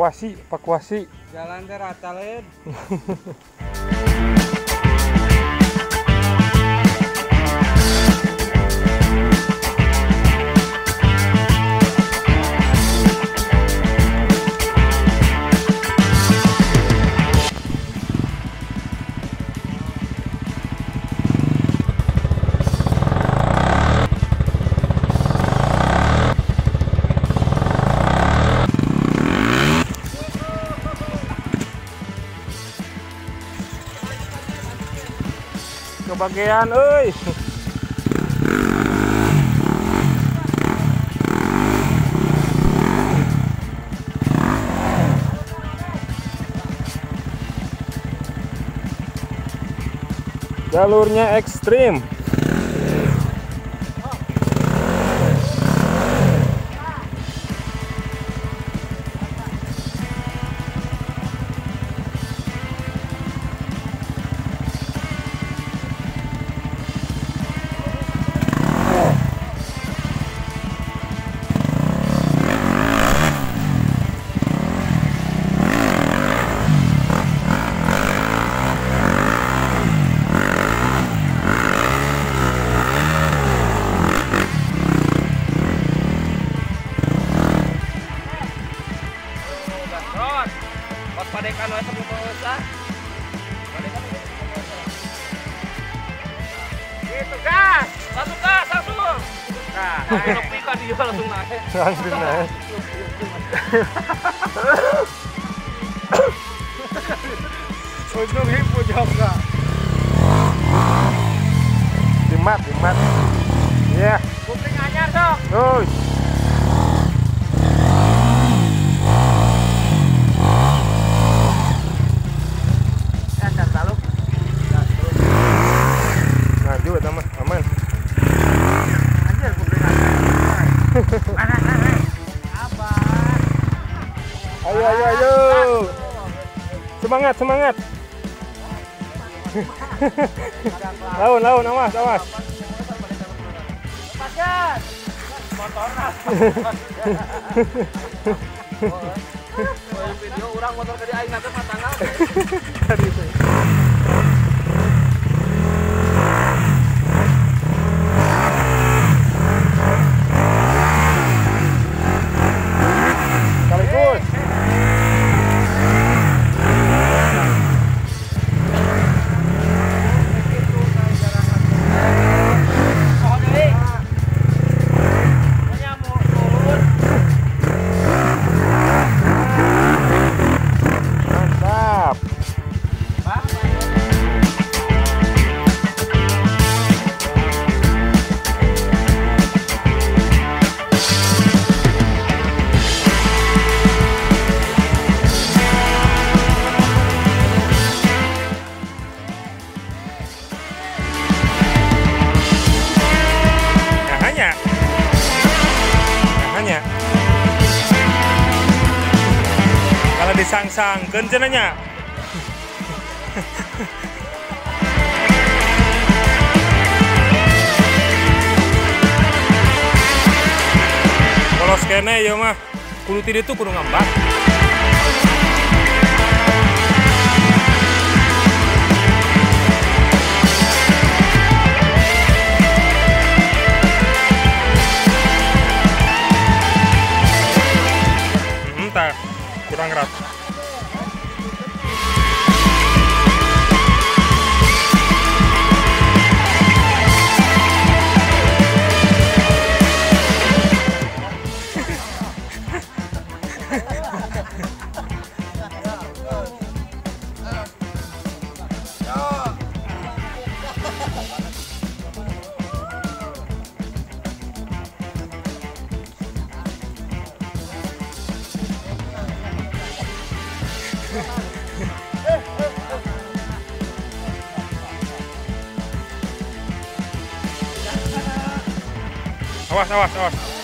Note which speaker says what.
Speaker 1: evakuasi evakuasi.
Speaker 2: Jalan teh rata
Speaker 1: kebagian euy jalurnya ekstrim
Speaker 2: Gitu gas, langsung gas langsung. Nah, enak pika dia langsung naik.
Speaker 1: langsung naik
Speaker 2: Untung hipo juga.
Speaker 1: dimat dimat iya
Speaker 2: Kuping anyar dong.
Speaker 1: Uy. Semangat semangat. laun laun awas awas.
Speaker 2: Padat. Motor Oh, video orang motor ke aing nanti matangna.
Speaker 1: Kalau disangsang, kencenanya. Kalau skene ya mah, kudu itu kudu ngambak. Awas, awas, awas.